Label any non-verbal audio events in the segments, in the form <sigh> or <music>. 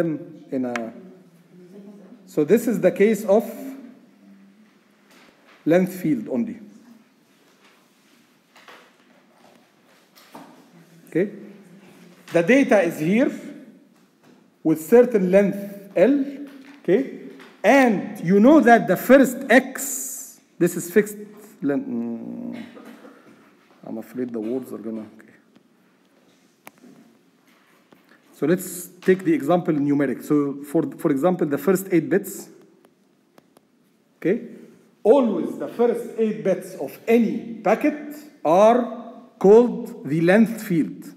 in a so this is the case of length field only. Okay? The data is here with certain length L okay? And you know that the first X this is fixed length. Mm, I'm afraid the words are gonna okay so let's take the example numeric. So for, for example, the first eight bits, okay? Always the first eight bits of any packet are called the length field.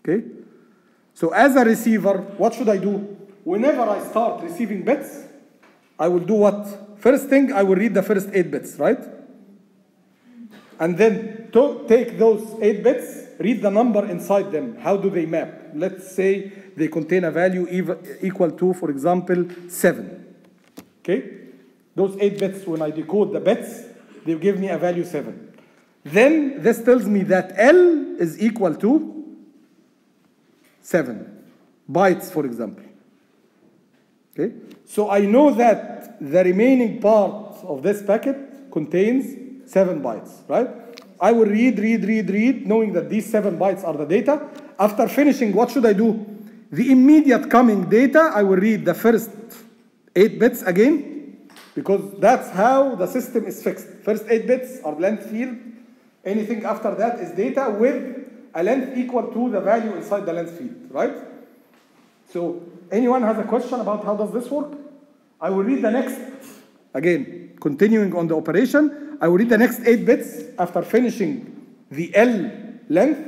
Okay? So as a receiver, what should I do? Whenever I start receiving bits, I will do what? First thing, I will read the first eight bits, right? And then to take those eight bits, read the number inside them. How do they map? Let's say they contain a value equal to, for example, 7. Okay? Those 8 bits, when I decode the bits, they give me a value 7. Then this tells me that L is equal to 7 bytes, for example. Okay? So I know that the remaining part of this packet contains 7 bytes, right? I will read, read, read, read, knowing that these 7 bytes are the data. After finishing, what should I do? The immediate coming data, I will read the first 8 bits again, because that's how the system is fixed. First 8 bits are length field. Anything after that is data with a length equal to the value inside the length field, right? So anyone has a question about how does this work? I will read the next, again, continuing on the operation, I will read the next eight bits after finishing the L length,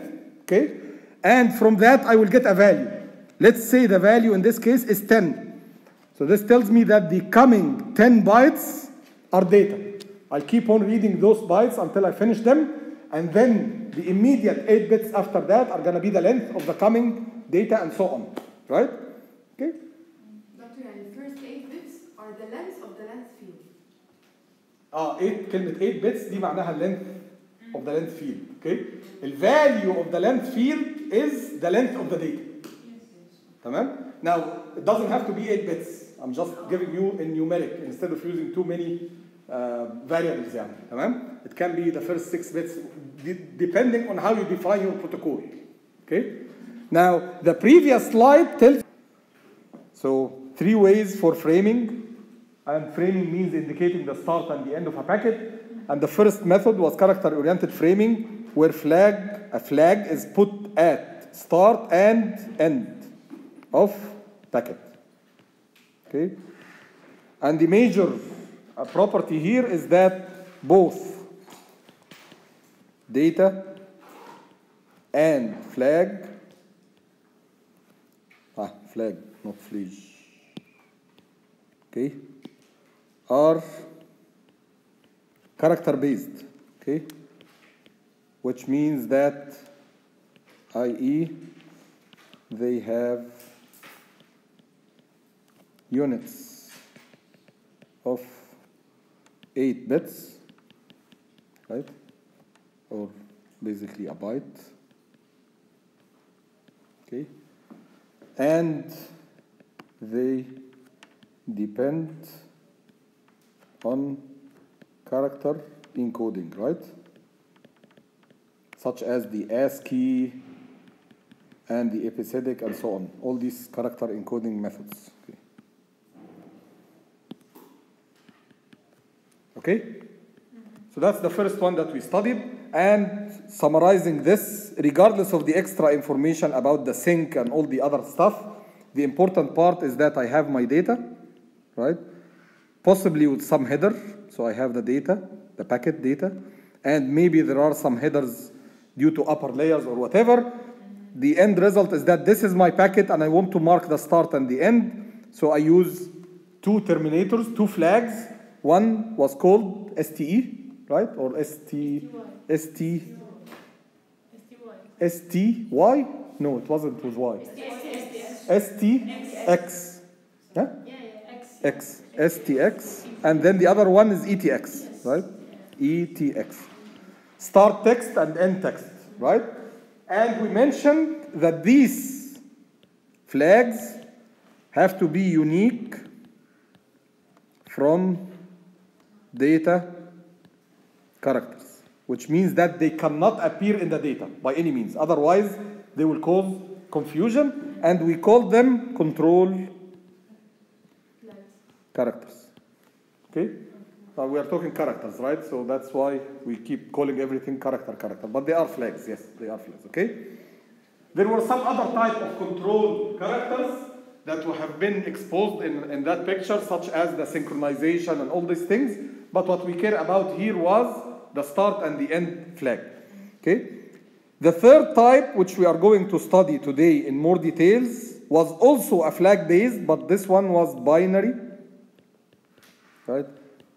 okay? And from that, I will get a value. Let's say the value in this case is 10. So this tells me that the coming 10 bytes are data. I'll keep on reading those bytes until I finish them, and then the immediate 8 bits after that are gonna be the length of the coming data and so on, right? Okay? اه 8 كلمة 8 bits دي معناها length of the length field okay ال value of the length field is the length of the data تمام now it doesn't have to be 8 bits I'm just giving you a numeric instead of using too many uh, variables يعني تمام it can be the first 6 bits de- depending on how you define your protocol okay now the previous slide tells so three ways for framing and framing means indicating the start and the end of a packet. And the first method was character-oriented framing, where flag a flag is put at start and end of packet. Okay. And the major uh, property here is that both data and flag ah flag not fleas okay are character based okay? Which means that i.e. they have units of 8 bits right? Or basically a byte okay? And they depend on character encoding, right? Such as the ASCII and the EBCDIC and so on. All these character encoding methods. Okay? okay? So that's the first one that we studied. And summarizing this, regardless of the extra information about the sync and all the other stuff, the important part is that I have my data, right? Possibly with some header, so I have the data, the packet data, and maybe there are some headers due to upper layers or whatever. The end result is that this is my packet and I want to mark the start and the end, so I use two terminators, two flags. One was called STE, right? Or ST, ST, STY? No, it wasn't, it was Y. STX. Huh? X. STX. And then the other one is ETX, right? ETX. Start text and end text, right? And we mentioned that these flags have to be unique from data characters, which means that they cannot appear in the data by any means. Otherwise, they will cause confusion, and we call them control characters. Okay? Now we are talking characters, right? So that's why we keep calling everything character, character. But they are flags, yes, they are flags, okay? There were some other type of control characters that have been exposed in, in that picture, such as the synchronization and all these things. But what we care about here was the start and the end flag. Okay? The third type, which we are going to study today in more details, was also a flag based, but this one was binary, right?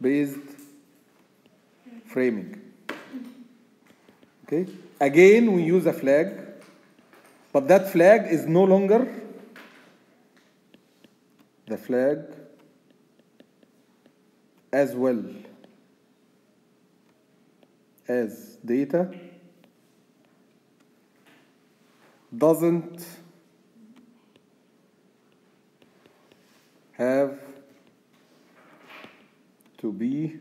Based framing. Okay? Again, we use a flag, but that flag is no longer the flag as well as data doesn't have to be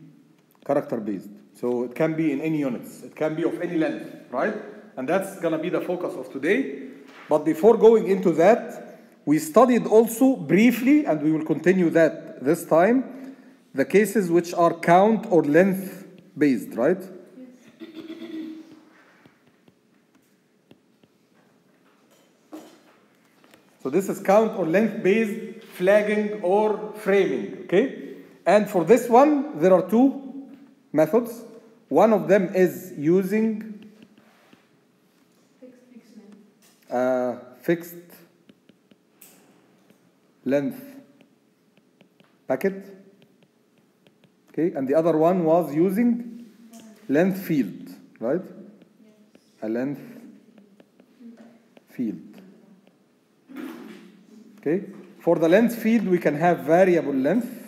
character based. So it can be in any units, it can be of any length, right? And that's gonna be the focus of today. But before going into that, we studied also briefly, and we will continue that this time, the cases which are count or length based, right? So this is count or length based flagging or framing, okay? And for this one, there are two methods. One of them is using a uh, fixed length packet, okay? And the other one was using length field, right? A length field. Okay? For the length field, we can have variable length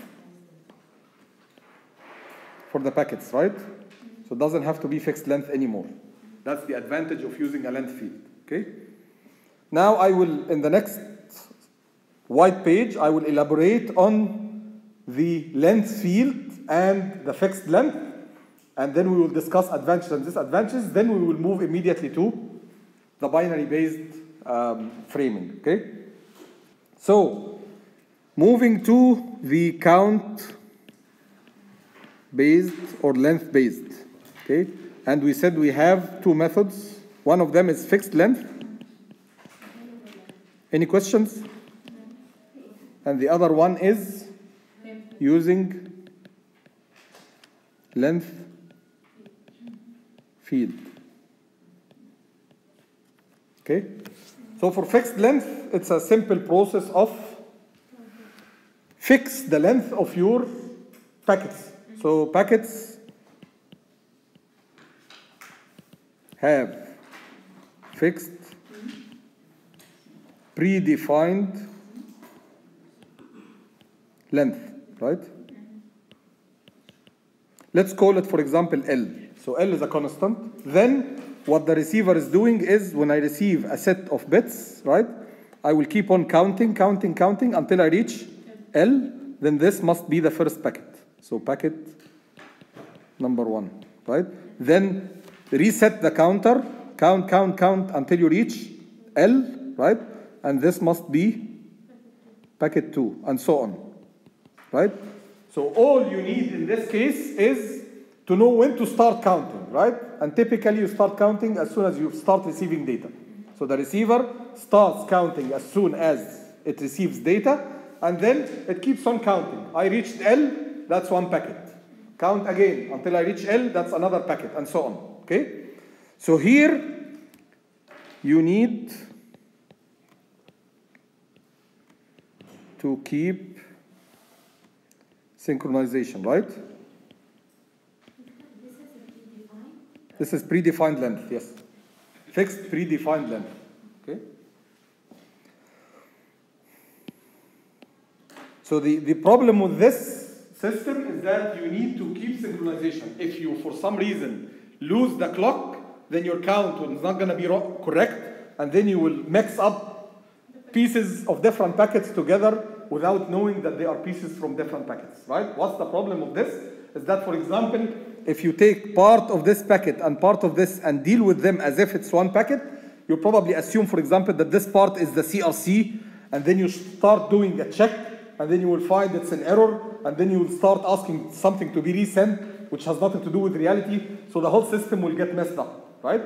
for the packets, right? So it doesn't have to be fixed length anymore. That's the advantage of using a length field, okay? Now I will, in the next white page, I will elaborate on the length field and the fixed length, and then we will discuss advantages and disadvantages. Then we will move immediately to the binary-based um, framing, okay? So, moving to the count based or length based. Okay? And we said we have two methods. One of them is fixed length. Any questions? And the other one is using length field. Okay? So for fixed length, it's a simple process of fix the length of your packets. So packets have fixed predefined length, right? Let's call it, for example, L. So L is a constant. Then what the receiver is doing is when I receive a set of bits, right? I will keep on counting, counting, counting until I reach L. Then this must be the first packet. So packet number one, right? Then reset the counter, count, count, count until you reach L, right? And this must be packet two, and so on, right? So all you need in this case is to know when to start counting, right? And typically you start counting as soon as you start receiving data. So the receiver starts counting as soon as it receives data, and then it keeps on counting. I reached L, that's one packet. Count again until I reach L, that's another packet, and so on. Okay? So here you need to keep synchronization, right? This is predefined length, yes. Fixed predefined length. Okay? So the, the problem with this system is that you need to keep synchronization. If you, for some reason, lose the clock, then your count is not going to be correct, and then you will mix up pieces of different packets together without knowing that they are pieces from different packets, right? What's the problem of this? Is that, for example, if you take part of this packet and part of this and deal with them as if it's one packet, you probably assume, for example, that this part is the CRC, and then you start doing a check, and then you will find it's an error, and then you will start asking something to be resent, which has nothing to do with reality, so the whole system will get messed up, right?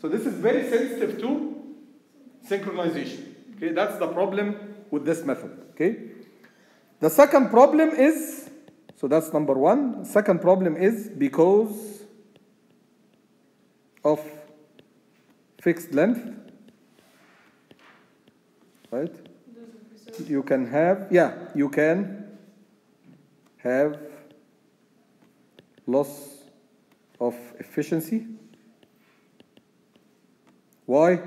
So this is very sensitive to synchronization. Okay, that's the problem with this method. Okay. The second problem is so that's number one. Second problem is because of fixed length, right? You can have yeah, you can have loss of efficiency. Why?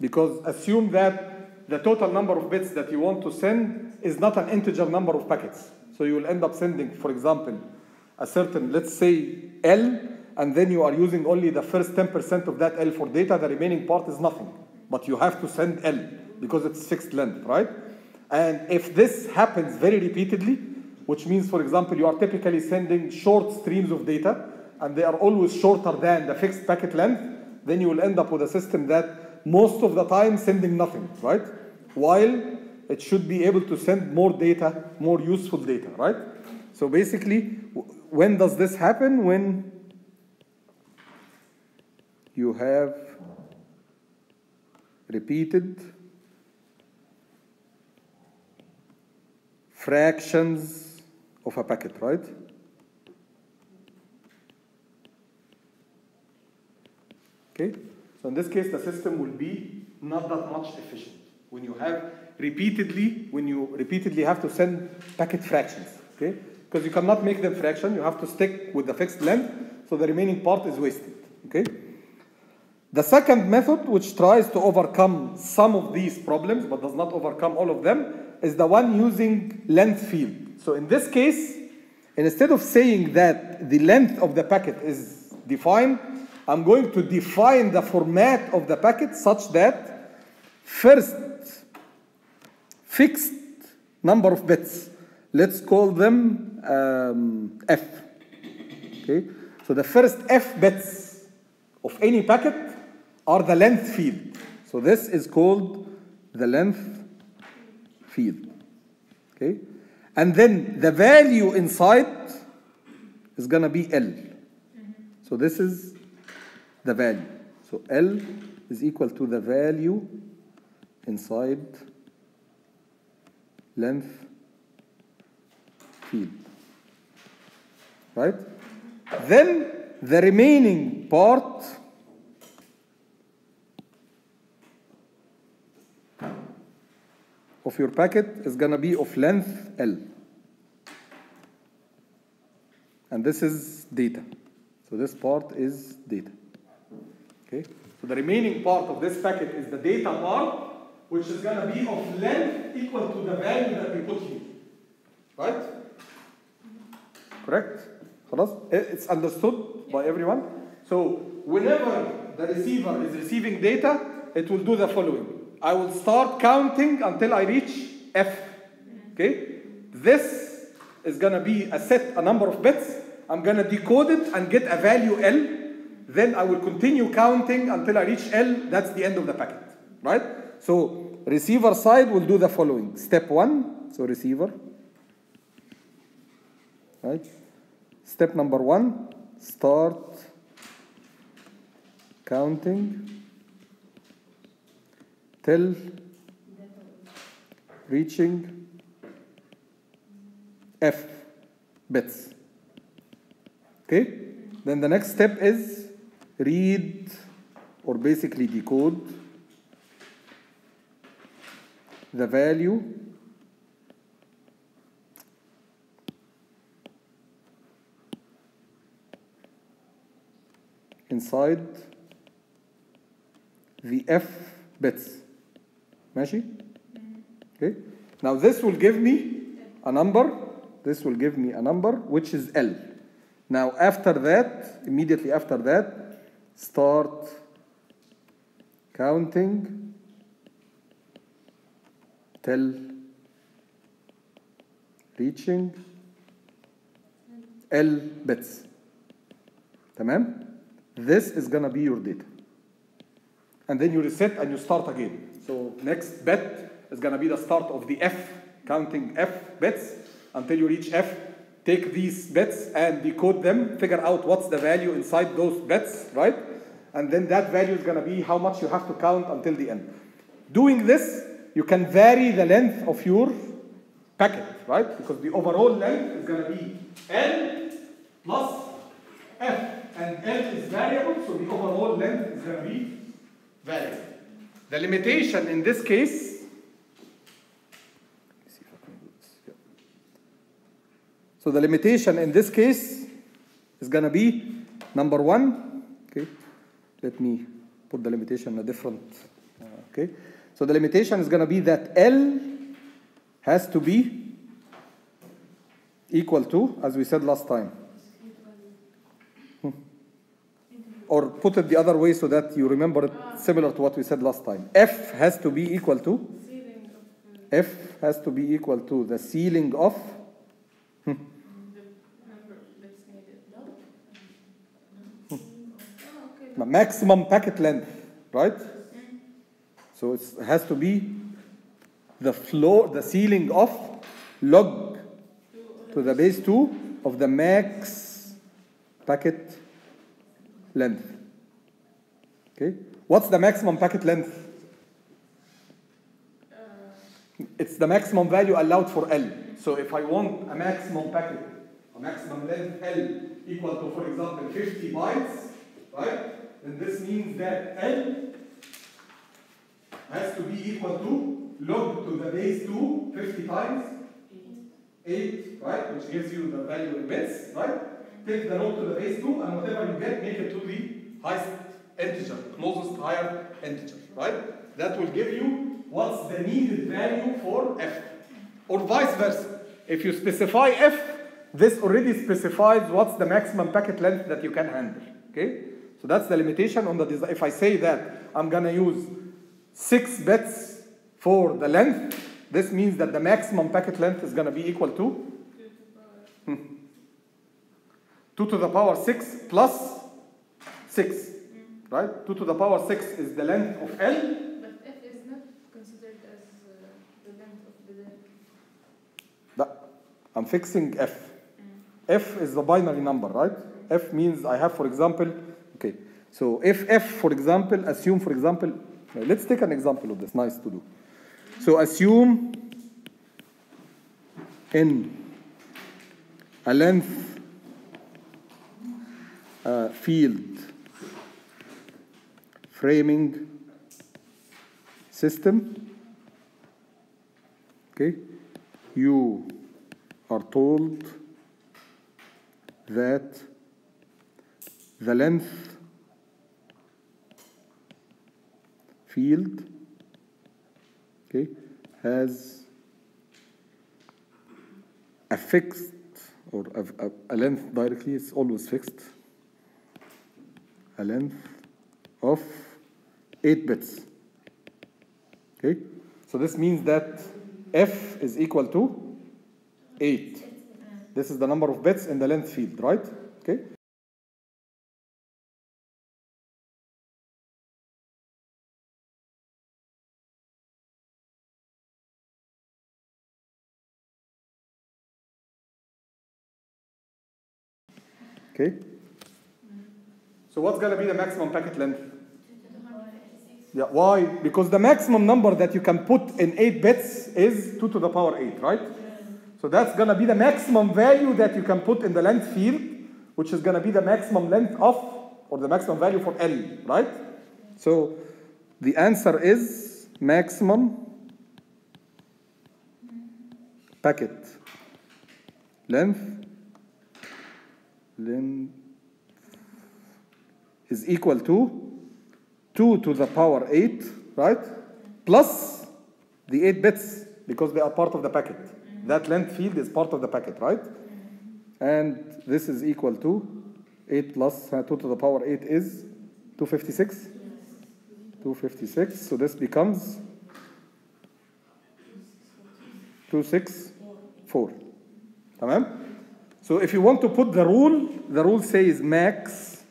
Because assume that the total number of bits that you want to send is not an integer number of packets. So you will end up sending, for example, a certain, let's say L, and then you are using only the first 10% of that L for data, the remaining part is nothing. But you have to send L because it's fixed length, right? And if this happens very repeatedly, which means, for example, you are typically sending short streams of data, and they are always shorter than the fixed packet length, then you will end up with a system that most of the time sending nothing, right? While it should be able to send more data, more useful data, right? So basically, when does this happen? When you have repeated fractions of a packet, right? Okay? So in this case, the system will be not that much efficient. When you have repeatedly, when you repeatedly have to send packet fractions, okay? Because you cannot make them fraction, you have to stick with the fixed length, so the remaining part is wasted, okay? The second method, which tries to overcome some of these problems but does not overcome all of them, is the one using length field. So in this case, instead of saying that the length of the packet is defined, I'm going to define the format of the packet such that first fixed number of bits, let's call them um, f. Okay, so the first f bits of any packet are the length field. So this is called the length field. Okay? And then the value inside is going to be L. So this is the value. So L is equal to the value inside length field. Right? Then the remaining part of your packet is going to be of length L and this is data, So this part is data. Okay. So the remaining part of this packet is the data part, which is going to be of length equal to the value that we put here. Right? Correct? Eh, it's understood by everyone. So whenever the receiver is receiving data, it will do the following. I will start counting until I reach F. Okay? This is going to be a set, a number of bits. I'm going to decode it and get a value L. Then I will continue counting until I reach L. That's the end of the packet. Right? So receiver side will do the following. Step one, so receiver. Right? Step number one, start counting till reaching F bits. Okay? Then the next step is read or basically decode the value inside the F bits. ماشي? Okay? Now this will give me a number. This will give me a number which is L. Now after that, immediately after that, start counting till reaching L bits تمام this is gonna be your data and then you reset and you start again so next bit is gonna be the start of the F counting F bits until you reach F take these bits and decode them figure out what's the value inside those bits right and then that value is gonna be how much you have to count until the end doing this you can vary the length of your packet, right? Because the overall length is going to be L plus F. And L is variable, so the overall length is going to be variable. The limitation in this case, let me see if I can do this. Yeah. So the limitation in this case is going to be number one, okay? Let me put the limitation in a different, uh, okay? So the limitation is going to be that L has to be equal to, as we said last time. Hmm. Or put it the other way so that you remember it similar to what we said last time. F has to be equal to, Ceiling of F has to be equal to the ceiling of, okay. maximum packet length, right? So it has to be the floor, the ceiling of log to the base 2 of the max packet length. Okay? What's the maximum packet length? It's the maximum value allowed for L. So if I want a maximum packet, a maximum length L equal to, for example, 50 bytes, right? Then this means that L has to be equal to log to the base 2 50 times 8, right? Which gives you the value in bits, right? Take the log to the base 2 and whatever you get, make it to the highest integer, closest higher integer, right? That will give you what's the needed value for f. Or vice versa. If you specify f, this already specifies what's the maximum packet length that you can handle. Okay? So that's the limitation on the design. If I say that I'm gonna use six bits for the length, this means that the maximum packet length is gonna be equal to hmm. 2 to the power 6 plus 6. Right? 2 to the power 6 is the length of L. But F is not considered as uh, the length of the length. That- I'm fixing F. F is the binary number, right? F means I have, for example, okay. So if F, for example, assume, for example, let's take an example of this, nice to do. So assume in a length uh, field framing system, okay, you are told that the length field okay, has a fixed or a, a, a length directly, it's always fixed, a length of 8 bits. Okay, so this means that f is equal to 8. This is the number of bits in the length field, right? Okay. Okay. So what's going to be the maximum packet length? Yeah, why? Because the maximum number that you can put in 8 bits is 2 to the power 8, right? So that's going to be the maximum value that you can put in the length field, which is going to be the maximum length of, or the maximum value for L, right? So the answer is maximum packet length length is equal to 2 to the power 8, right? Plus the 8 bits because they are part of the packet. That length field is part of the packet, right? And this is equal to 8 plus uh, 2 to the power 8 is 256. 256 so this becomes 264 تمام so if you want to put the rule the rule says max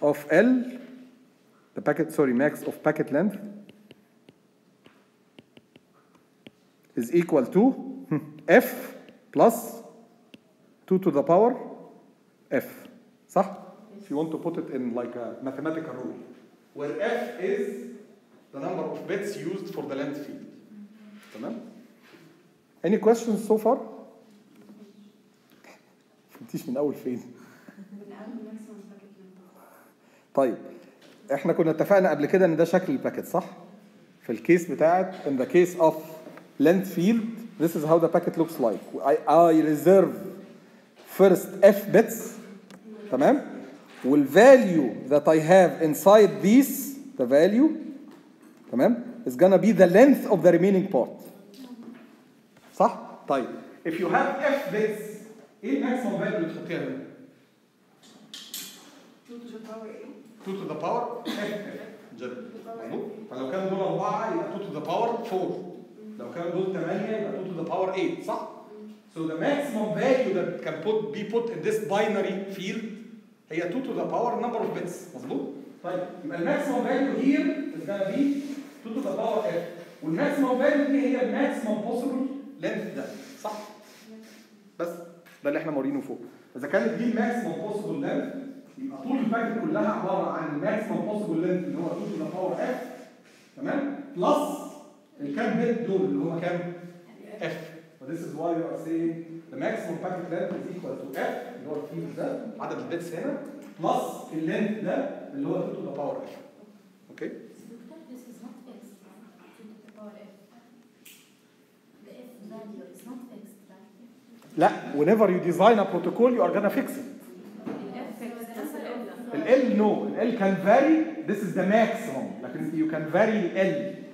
of L the packet sorry max of packet length is equal to F plus 2 to the power F صح if you want to put it in like a mathematical rule where F is the number of bits used for the length field تمام any questions so far فهمتيش من اول فين طيب إحنا كنا اتفقنا قبل كده ان ده شكل الباكت صح في الكيس بتاعت in the case of length field this is how the packet looks like I, I reserve first f bits تمام والvalue that I have inside these the value تمام is gonna be the length of the remaining part صح طيب if you have f bits ايه الماكسيمم value اللي تحطيها هنا 2 to the power f f جد مظبوط فلو كان دول 4 يبقى 2 to the power 4 لو كان دول 8 يبقى 2 to the power 8 صح So the maximum value that can put be put in this binary field هي 2 to the power number of bits مظبوط طيب يبقى الماكسيمم value here is gonna be 2 to the power f والماكسيمم value دي هي الماكسيمم possible length ده صح بس ده اللي إحنا مورينه فوق اذا كانت دي الماكسيمم possible length يبقى طول الباكت كلها عباره عن الماكسيمم possible length اللي هو 2 to the power f تمام بلس الكام بت دول اللي هم كام؟ اف وذيس از واي يو ار سينج ذا ماكسيموم باكيت لينث از ايكوال تو اف اللي هو الفيل ده عدد البيتس هنا بلس اللينث ده اللي هو 2 تو ذا باور اف أوكي لا whenever you design a protocol you are gonna fix it. ال L no ال L can vary this is the maximum. لكن you can vary ال L.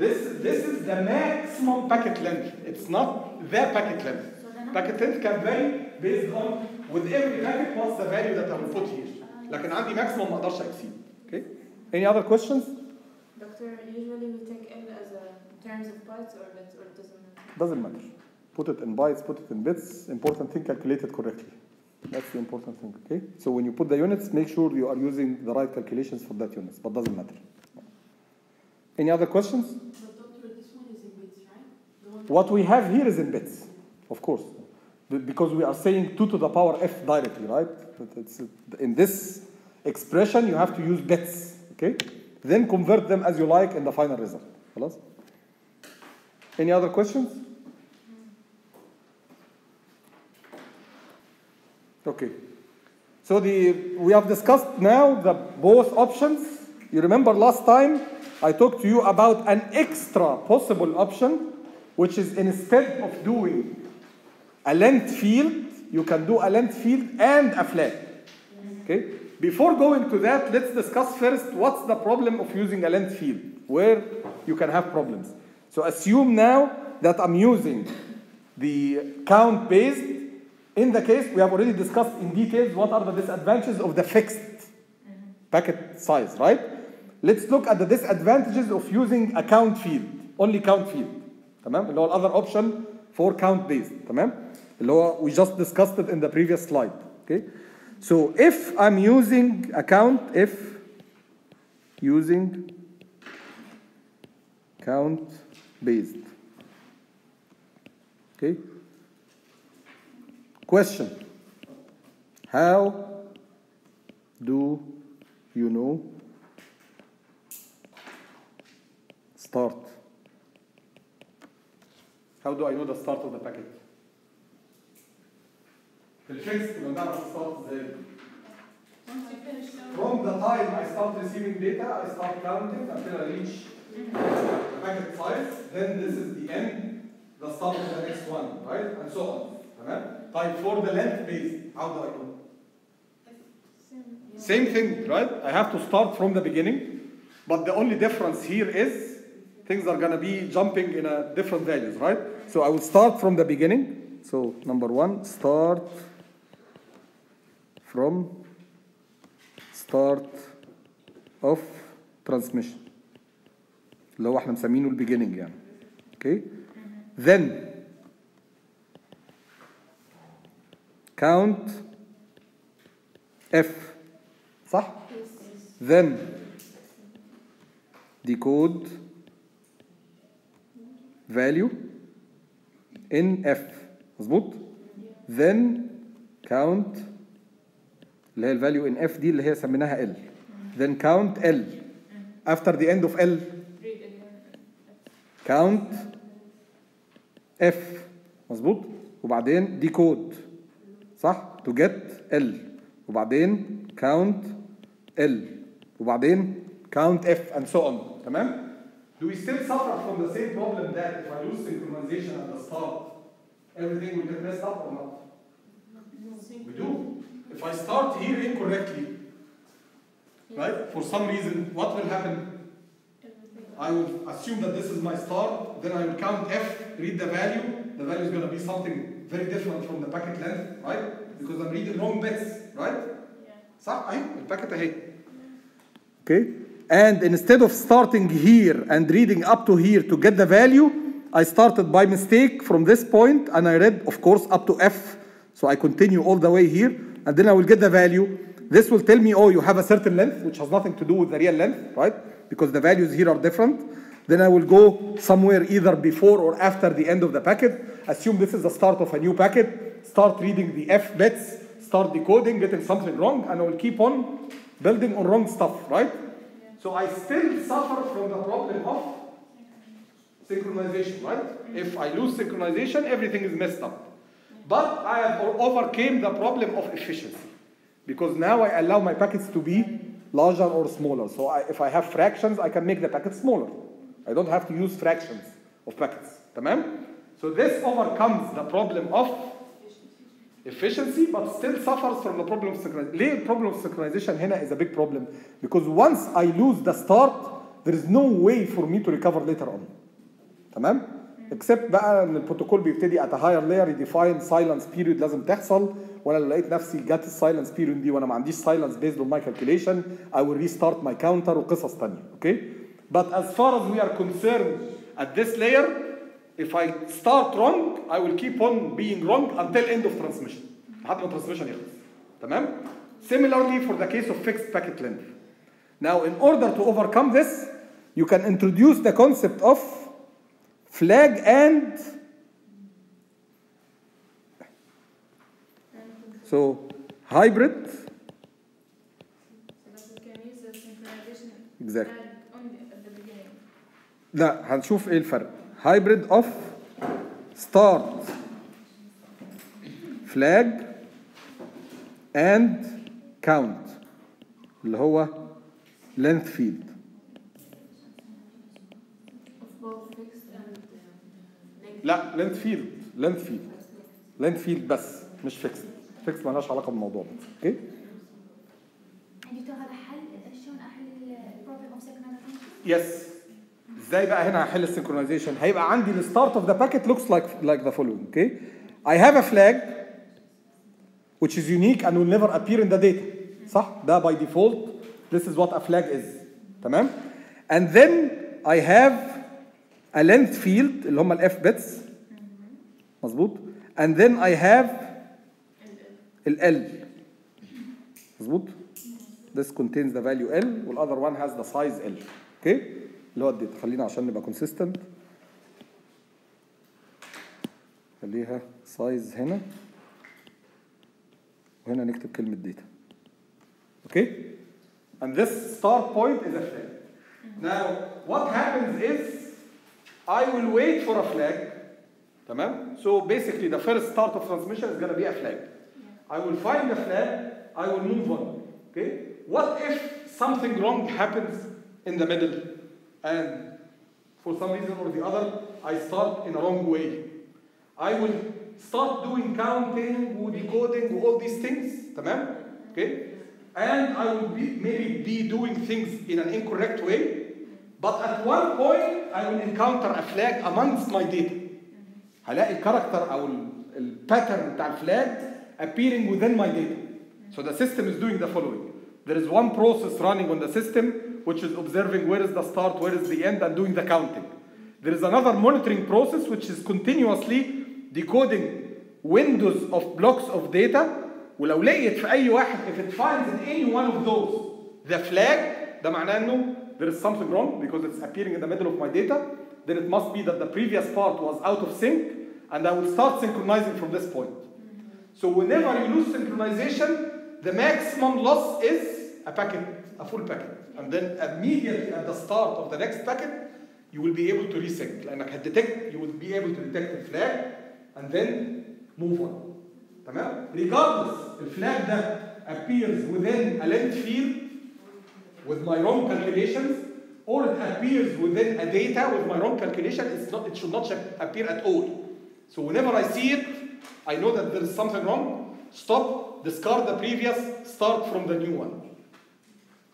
this this is the maximum packet length it's not the packet length So the number- packet length can vary based on with every packet what's the value that I will put here لكن عندي maximum ما اقدرش exceed okay any other questions Doctor, usually we take L as a terms of bytes or bits or it doesn't matter. doesn't matter put it in bytes put it in bits important thing calculate it correctly that's the important thing okay so when you put the units make sure you are using the right calculations for that units but doesn't matter any other questions But doctor, this one is in bits, right? The one What we have here is in bits, of course, Be- because we are saying 2 to the power f directly, right? But it's, in this expression, you have to use bits, okay? Then convert them as you like in the final result. خلاص? Any other questions? Okay. So the, we have discussed now the both options. you remember last time I talked to you about an extra possible option, which is instead of doing a length field, you can do a length field and a flag. Okay? Before going to that, let's discuss first what's the problem of using a length field, where you can have problems. So assume now that I'm using the count based. In the case, we have already discussed in details what are the disadvantages of the fixed packet size, right? Let's look at the disadvantages of using a count field, only count field. تمام؟ اللي هو the other option for count based, تمام؟ اللي هو we just discussed it in the previous slide, okay? So if I'm using a count, if using count based, okay? Question How do you know start? How do I know the start of the packet? في الفيكس كنا بنعرف start ازاي؟ Once you finish counting. From the time I start receiving data, I start counting until I reach the packet size, then this is the end, the start of the next one, right? And so on. تمام؟ طيب for the length base, how do I know? Same thing, right? I have to start from the beginning, but the only difference here is things are gonna be jumping in a different values, right? So I will start from the beginning. So number one, start from start of transmission اللي هو احنا مسمينه البيجيننج يعني اوكي then count f صح then decode value in f مظبوط then count اللي هي الفاليو in f دي اللي هي سميناها l then count l after the end of l count f مظبوط وبعدين decode صح to get l وبعدين count l وبعدين count f and so on تمام Do we still suffer from the same problem that if I lose synchronization at the start, everything will get messed up or not? We do. If I start here incorrectly, right, for some reason, what will happen? I will assume that this is my start, then I will count F, read the value. The value is going to be something very different from the packet length, right? Because I'm reading wrong bits, right? صح اهي الباكت اهي. Okay? And instead of starting here and reading up to here to get the value, I started by mistake from this point and I read, of course, up to F. So I continue all the way here and then I will get the value. This will tell me, oh, you have a certain length, which has nothing to do with the real length, right? Because the values here are different. Then I will go somewhere either before or after the end of the packet. Assume this is the start of a new packet. Start reading the F bits, start decoding, getting something wrong, and I will keep on building on wrong stuff, right? So I still suffer from the problem of synchronization, right? If I lose synchronization, everything is messed up. But I have o- overcame the problem of efficiency because now I allow my packets to be larger or smaller. So I, if I have fractions, I can make the packet smaller. I don't have to use fractions of packets. تمام? So this overcomes the problem of efficiency but still suffers from the problem of synchronization. ليه problem of synchronization هنا is a big problem? Because once I lose the start, there is no way for me to recover later on. تمام؟ except بقى ان البروتوكول بيبتدي at a higher layer يديفاين silence period لازم تحصل وأنا لو لقيت نفسي جت السايلنس period دي وأنا ما عنديش silence based on my calculation I will restart my counter وقصص تانية أوكي but as far as we are concerned at this layer if I start wrong I will keep on being wrong until end of transmission لحد ما transmission يخلص تمام similarly for the case of fixed packet length now in order to overcome this you can introduce the concept of flag and so hybrid So that we can use the synchronization Exactly. and only at the beginning. لا هنشوف ايه الفرق Hybrid of start flag and count اللي هو length field of both fixed and uh, لا length field length field length field بس مش fixed fixed مالهاش علاقه بالموضوع ده أوكي يعني؟ يس ازاي بقى هنا هحل السynchronization هيبقى عندي the start of the packet looks like like the following okay I have a flag which is unique and will never appear in the data صح ده by default this is what a flag is تمام and then I have a length field اللي هم ال f bits مظبوط and then I have ال L مظبوط this contains the value L والother one has the size L اوكي اللي هو الداتا خلينا عشان نبقى consistent خليها size هنا وهنا نكتب كلمة data أوكي and this start point is a flag now what happens is I will wait for a flag تمام so basically the first start of transmission is to be a flag I will find the flag I will move on okay what if something wrong happens in the middle and for some reason or the other I start in a wrong way I will start doing counting decoding all these things تمام okay and I will be, maybe be doing things in an incorrect way but at one point I will encounter a flag amongst my data هلاقي الكاركتر او الباترن بتاع الفلاج appearing within my data so the system is doing the following there is one process running on the system which is observing where is the start, where is the end, and doing the counting. There is another monitoring process which is continuously decoding windows of blocks of data ولو لقيت في اي واحد if it finds in any one of those the flag ده معناه انه there is something wrong because it's appearing in the middle of my data then it must be that the previous part was out of sync and I will start synchronizing from this point. So whenever you lose synchronization, the maximum loss is a packet, a full packet. And then immediately at the start of the next packet, you will be able to resync. لأنك هتديتكت, you will be able to detect the flag and then move on. تمام؟ Regardless, the flag that appears within a length field with my wrong calculations, or it appears within a data with my wrong calculation, it's not, it should not appear at all. So whenever I see it, I know that there is something wrong. Stop, discard the previous, start from the new one.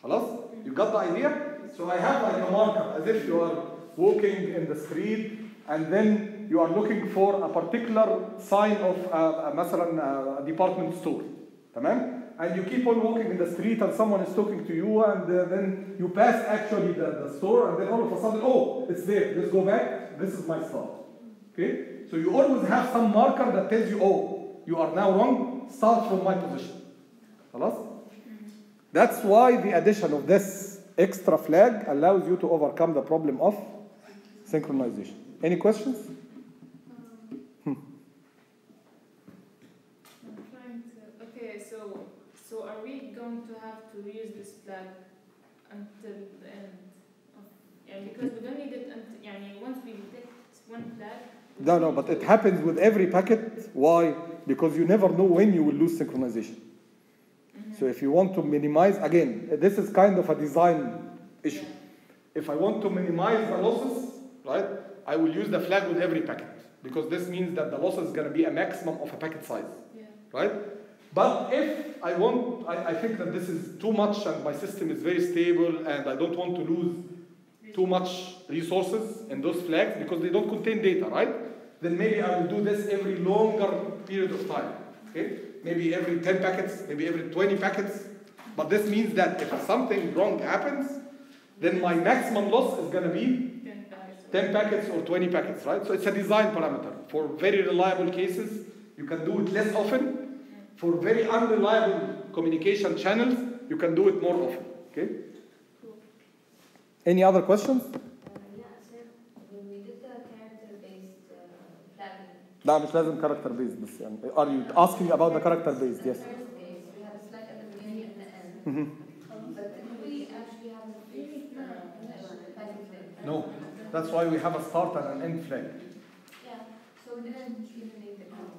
خلاص? You got the idea? So I have like a marker, as if you are walking in the street and then you are looking for a particular sign of uh, مثلا a department store. تمام? And you keep on walking in the street and someone is talking to you and uh, then you pass actually the, the store and then all of a sudden, oh, it's there, let's go back, this is my start. Okay? So you always have some marker that tells you, oh, you are now wrong, start from my position. خلاص? that's why the addition of this extra flag allows you to overcome the problem of synchronization. Any questions? Hmm. To, okay, so so are we going to have to use this flag until the end? Yeah, because we don't need it yeah, once we detect one flag. No, no, but it happens with every packet. Why? Because you never know when you will lose synchronization. So if you want to minimize, again, this is kind of a design issue. If I want to minimize the losses, right, I will use the flag with every packet because this means that the loss is going to be a maximum of a packet size, Yeah. right? But if I want, I, I think that this is too much and my system is very stable and I don't want to lose too much resources in those flags because they don't contain data, right? Then maybe I will do this every longer period of time. Okay? Maybe every 10 packets, maybe every 20 packets. But this means that if something wrong happens, then my maximum loss is going to be Ten packets. 10 packets or 20 packets, right? So it's a design parameter. For very reliable cases, you can do it less often. For very unreliable communication channels, you can do it more often. Okay? Any other questions? Uh, yeah, sir. When we did the character-based uh, flagging, لا مش لازم character based بس يعني are you asking about the character based yes first base, we had a flag at the beginning and the end. Mhm. But did we actually have a fixed uh, flagging flag? no that's why we have a start and an end flag Yeah, so we didn't even need the count.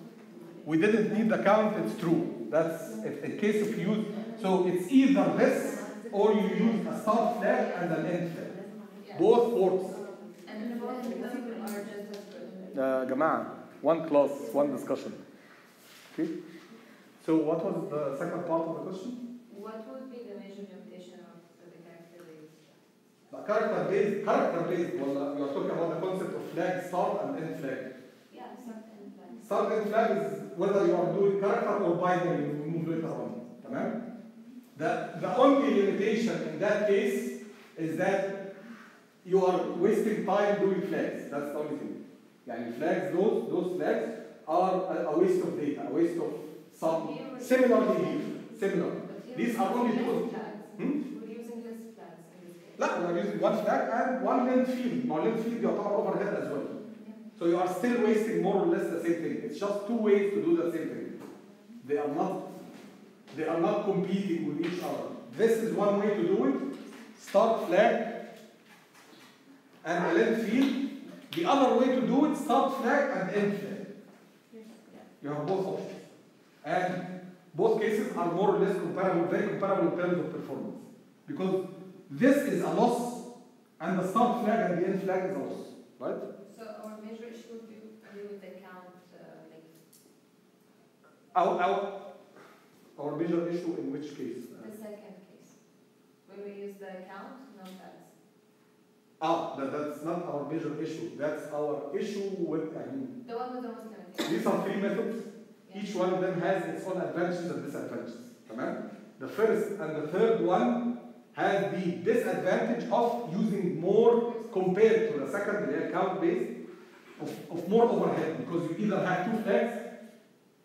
we didn't need the count it's true that's in, in case of use so it's either this or you use a start flag and an end flag both works And both of them are just as good. uh, جماعة one class one discussion okay so what was the second part of the question What would be the major limitation of the character-based? the character based character based well you are talking about the concept of flag start and end flag Yeah, something like. Start and flag is whether you are doing character or binary, you move later on. تمام? The, the only limitation in that case is that you are wasting time doing flags. That's the only thing. يعني flags, those, those flags are a, a waste of data, a waste of some similarly here. Similar. These are only two. Hmm? We're using less flags in this case. لا we are using one flag and one length field. Now length field يعتبر overhead as well. So you are still wasting more or less the same thing. It's just two ways to do the same thing. They are not they are not competing with each other. This is one way to do it. Start flag and the length field. The other way to do it, start flag and end flag. You have both options. And both cases are more or less comparable, very comparable in terms of performance. Because this is a loss and the start flag and the end flag is a loss. Right? So our measure should be with the count uh, length. Our, our, our major issue in which case? The second case. When we use the count, no flags. Ah, that, that's not our major issue. That's our issue with Ayub. The one with the Muslim. These are three methods. Yeah. Each one of them has its own advantages and disadvantages. The first and the third one has the disadvantage of using more compared to the second, the account base of, of more overhead because you either have two flags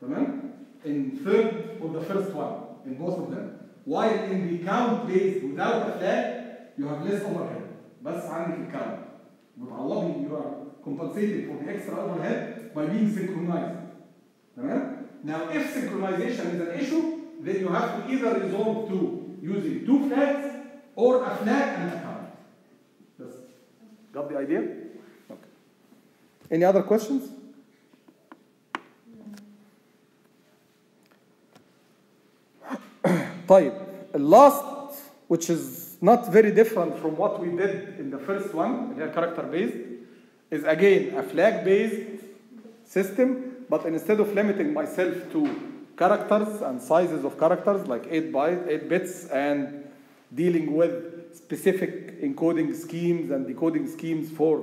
and in third or the first one, in both of them. While in the count base without a flag, you have less overhead. بس عندي في الكلام. بتعوضي you are compensated for the extra overhead by being synchronized. تمام؟ Now if synchronization is an issue then you have to either resort to using two flags or a flag and a count got the idea? Okay. Any other questions? <coughs> طيب last which is not very different from what we did in the first one, character based, is again a flag based system, but instead of limiting myself to characters and sizes of characters like 8 bytes, 8 bits and dealing with specific encoding schemes and decoding schemes for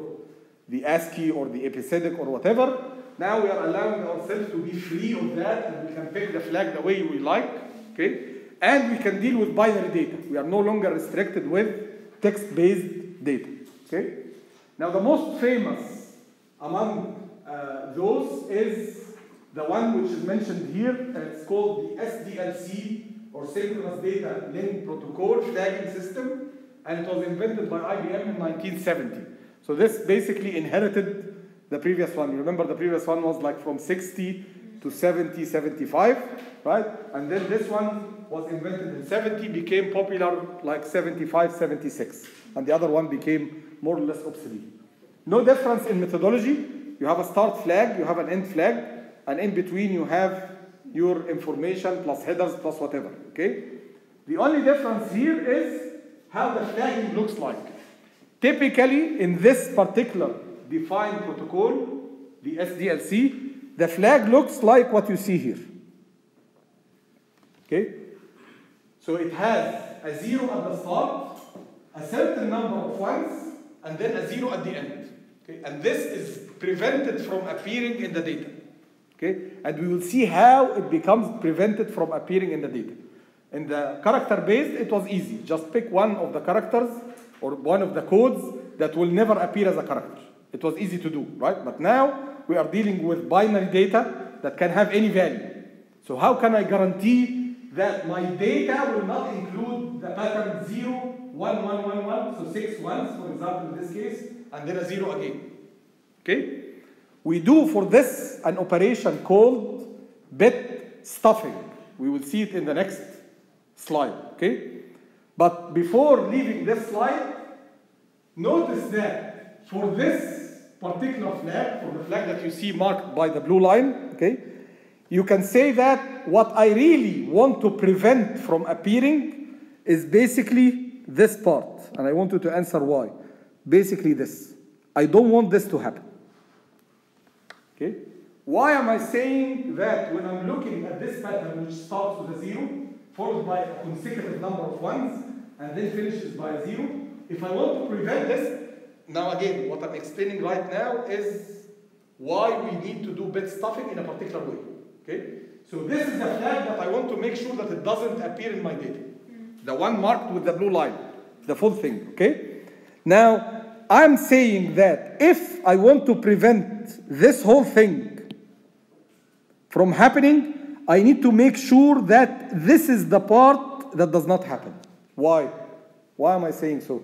the ASCII or the EBCDIC or whatever. Now we are allowing ourselves to be free of that and we can pick the flag the way we like, okay? And we can deal with binary data. We are no longer restricted with text-based data. Okay. Now the most famous among uh, those is the one which is mentioned here. and It's called the SDLC or Synchronous Data Link Protocol tagging system, and it was invented by IBM in 1970. So this basically inherited the previous one. Remember the previous one was like from 60 to 70, 75, right? And then this one was invented in 70, became popular like 75, 76. And the other one became more or less obsolete. No difference in methodology. You have a start flag, you have an end flag, and in between you have your information plus headers plus whatever, okay? The only difference here is how the flagging looks like. Typically, in this particular defined protocol, the SDLC, the flag looks like what you see here. Okay? So it has a zero at the start, a certain number of ones, and then a zero at the end. Okay? And this is prevented from appearing in the data. Okay? And we will see how it becomes prevented from appearing in the data. In the character based, it was easy. Just pick one of the characters or one of the codes that will never appear as a character. It was easy to do, right? But now we are dealing with binary data that can have any value. So how can I guarantee that my data will not include the pattern 0, 1, 1, 1, 1, so six ones, for example, in this case, and then a 0 again. Okay? We do for this an operation called bit stuffing. We will see it in the next slide. Okay? But before leaving this slide, notice that for this particular flag, for the flag that you see marked by the blue line, okay, you can say that what I really want to prevent from appearing is basically this part. And I want you to answer why. Basically this. I don't want this to happen. Okay? Why am I saying that when I'm looking at this pattern which starts with a zero, followed by a consecutive number of ones, and then finishes by a zero, if I want to prevent this, now again, what I'm explaining right now is why we need to do bit stuffing in a particular way. Okay? So this is the flag that I want to make sure that it doesn't appear in my data. Hmm. The one marked with the blue line, the full thing. Okay? Now, I'm saying that if I want to prevent this whole thing from happening, I need to make sure that this is the part that does not happen. Why? Why am I saying so?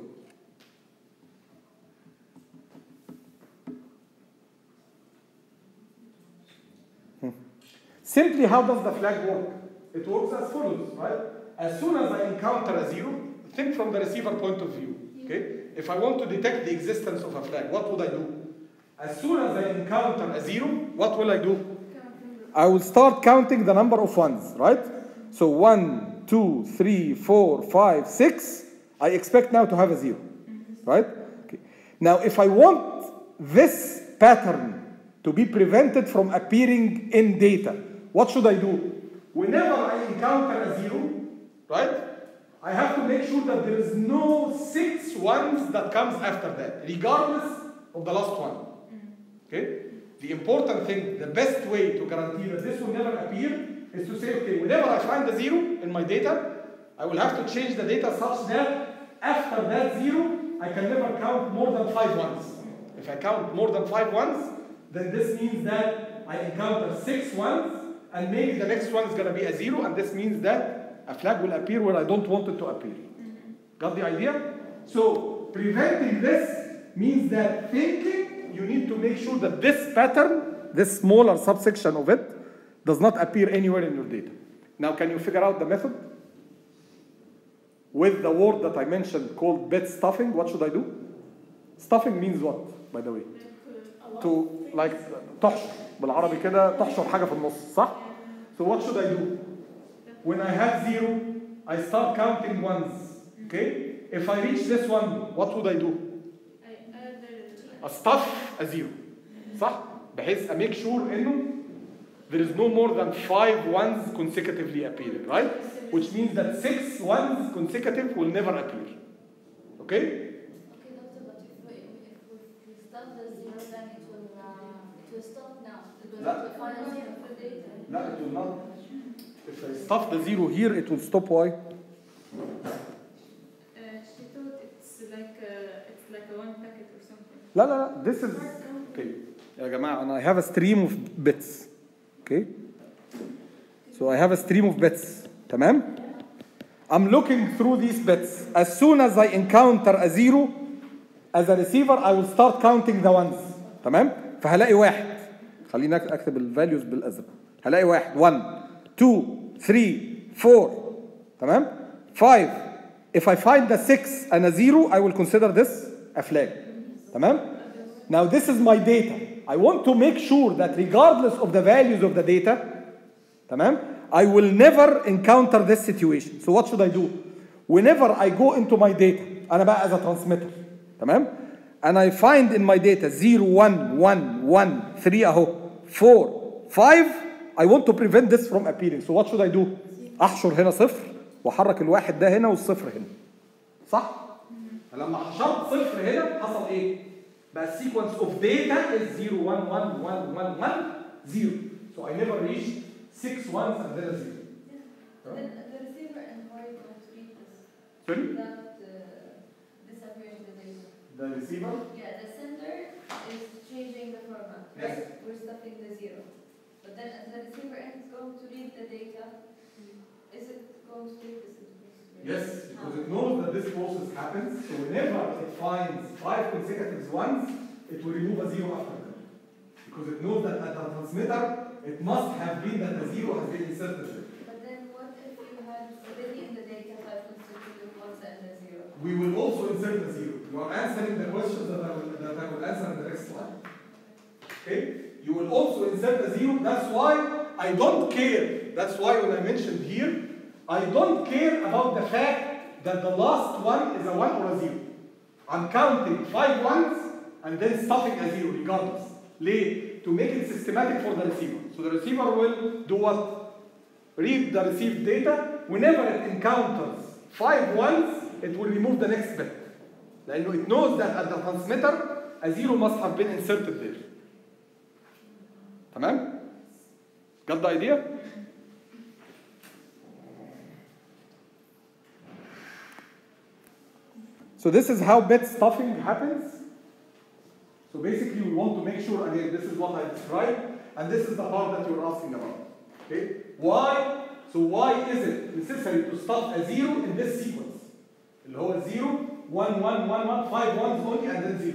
Simply, how does the flag work? It works as follows, right? As soon as I encounter a zero, think from the receiver point of view. Okay? If I want to detect the existence of a flag, what would I do? As soon as I encounter a zero, what will I do? I will start counting the number of ones, right? So one, two, three, four, five, six. I expect now to have a zero, right? Okay. Now, if I want this pattern to be prevented from appearing in data, what should I do? Whenever I encounter a zero, right? I have to make sure that there is no six ones that comes after that, regardless of the last one. Okay? The important thing, the best way to guarantee that this will never appear is to say, okay, whenever I find a zero in my data, I will have to change the data such that after that zero, I can never count more than five ones. If I count more than five ones, then this means that I encounter six ones, and maybe the next one is going to be a zero, and this means that a flag will appear where I don't want it to appear. Got the idea? So preventing this means that thinking you need to make sure that this pattern, this smaller subsection of it, does not appear anywhere in your data. Now, can you figure out the method? With the word that I mentioned called bit stuffing, what should I do? Stuffing means what, by the way? To like تحشر بالعربي كده تحشر حاجة في النص صح؟ So what should I do? When I have zero, I start counting ones. Okay? If I reach this one, what would I do? I add A stuff a zero. صح؟ بحيث I make sure انه there is no more than five ones consecutively appearing, right? Which means that six ones consecutive will never appear. Okay? Okay, doctor, but if we, if we, if we stop the zero, then it will, uh, it will stop now. Because لا. لا it will not. If I stuff the zero here, it will stop why? Uh, she thought it's like a, it's like a one packet or something. لا لا لا this is okay يا جماعة أنا I have a stream of bits okay so I have a stream of bits تمام I'm looking through these bits as soon as I encounter a zero as a receiver I will start counting the ones تمام فهلاقي واحد خليني أكتب الفاليوز بالأزرق هلاقي واحد 1 2 3 4 تمام 5 if I find the 6 and a 0 I will consider this a flag تمام now this is my data I want to make sure that regardless of the values of the data تمام I will never encounter this situation so what should I do whenever I go into my data أنا بقى as a transmitter تمام and I find in my data 0 1 1 1 3 أهو 4 5 I want to prevent this from appearing so what should I do أحشر هنا صفر وأحرك الواحد ده هنا والصفر هنا صح لما حشرت صفر هنا حصل ايه بقى السيكونس اوف داتا از 0 1 1 1 1 1 0 so I never reached 6 ones and then a 0 Then the receiver and how are you going to read this? Sorry? Without uh, disappearing the data. the receiver Yeah, the sender is changing the format, Yes. right? We're stuffing the zero. But then the receiver end is going to read the data. Hmm. Is it going to take this into? Yes, because it knows that this process happens. So whenever it finds five consecutive ones, it will remove a zero after them. Because it knows that at the transmitter, it must have been that the zero has been inserted there. But then what if you had already in the data five consecutive ones and a zero? We will also insert the zero. You are answering the questions that I will, that I will answer in the next slide. Okay? You will also insert the zero. That's why I don't care. That's why when I mentioned here, I don't care about the fact that the last one is a one or a zero. I'm counting five ones and then stuffing a zero regardless. ليه? To make it systematic for the receiver. So the receiver will do what? Read the received data. Whenever it encounters five ones, it will remove the next bit. لأنه it knows that at the transmitter, a zero must have been inserted there. تمام؟ Got the idea? So this is how bit stuffing happens. So basically we want to make sure, again, this is what I described, and this is the part that you're asking about. Okay? Why? So why is it necessary to stuff a zero in this sequence? اللي هو 0 1 1 1 1 5 ones only and then 0.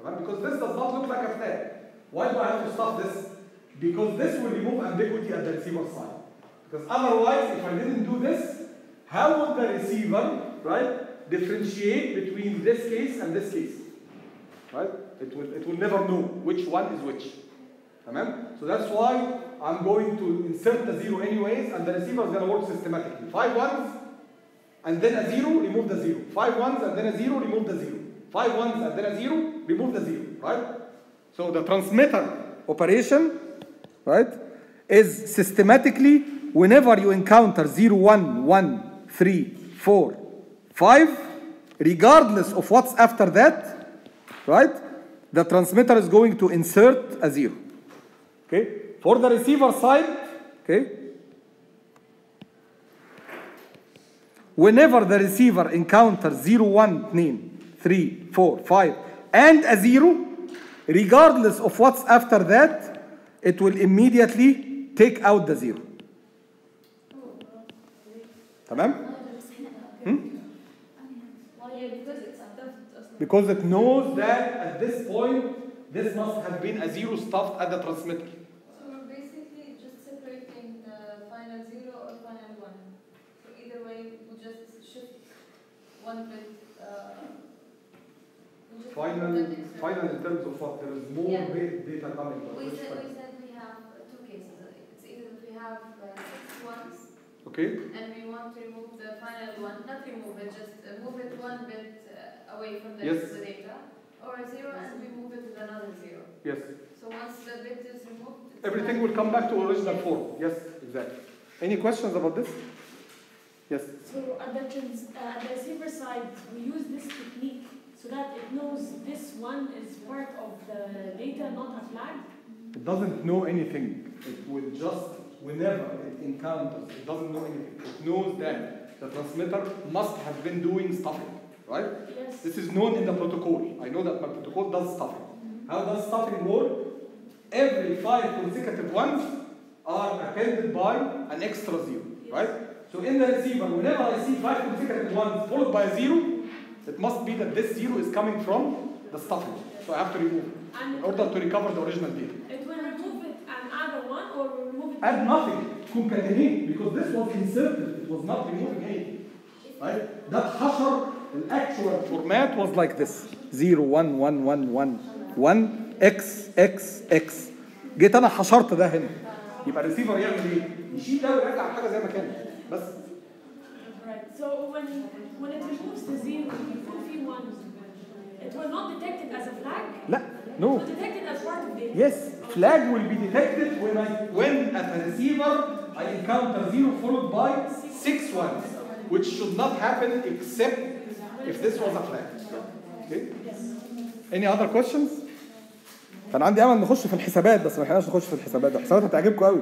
تمام؟ Because this does not look like a flag. Why do I have to stuff this? Because this will remove ambiguity at the receiver side. Because otherwise, if I didn't do this, how would the receiver, right, differentiate between this case and this case? Right? It will, it will never know which one is which. Tamam? So that's why I'm going to insert the zero anyways, and the receiver is going to work systematically. Five ones, and then a zero, remove the zero. Five ones, and then a zero, remove the zero. Five ones, and then a zero, remove the zero. Right? So the transmitter operation, right, is systematically whenever you encounter 0, 1, 1, 3, 4, 5, regardless of what's after that, right, the transmitter is going to insert a 0. Okay? For the receiver side, okay, whenever the receiver encounters 0 1 2 3 4 5 and a 0 regardless of what's after that it will immediately take out the 0 تمام Yeah, because it's stuffed أصلا. because it knows that at this point this must have been a 0 stuffed at the transmitter So we're basically just separating the final zero or final one. So either way, we just shift one bit. Uh, we just final put that extra. final in terms of what there is more Yeah. da- data coming but We which said, we final? said have uh, six ones okay and we want to remove the final one, not remove it, just uh, move it one bit uh, away from the, Yes. the data, or a zero and we move it to another zero. yes So once the bit is removed, it's everything will come back to original form yes exactly any questions about this yes So at the, trans, uh, at the receiver side, we use this technique so that it knows this one is part of the data, not a flag. It doesn't know anything. It will just, whenever it encounters, it doesn't know anything. It knows that the transmitter must have been doing stuffing, right? Yes. This is known in the protocol. I know that my protocol does stuffing. Mm-hmm. How does stuffing work? Every five consecutive ones are appended by an extra zero, right? So in the receiver, whenever I see five consecutive ones followed by a zero, it must be that this zero is coming from the stuffing. So I have to remove it in order to recover the original data. it will remove it and add a one or remove it. Add nothing, concatenate, because this was inserted, it was not removing anything. Right? That hasher, the actual format was like this 0 1 1 1 1 1 x x x جيت انا حشرت ده هنا يبقى الريسيفر يعمل ايه؟ يشيل ده ويرجع حاجه زي ما كانت بس Right. So when when it removes the zero, يكون في one. It will not detect it as a flag. لا It no. Yes, flag will be detected when I when at a receiver I encounter zero followed by six ones, which should not happen except if this was a flag. Okay? Any other questions? كان عندي امل نخش في الحسابات بس ما لحقناش نخش في الحسابات، الحسابات هتعجبكم قوي.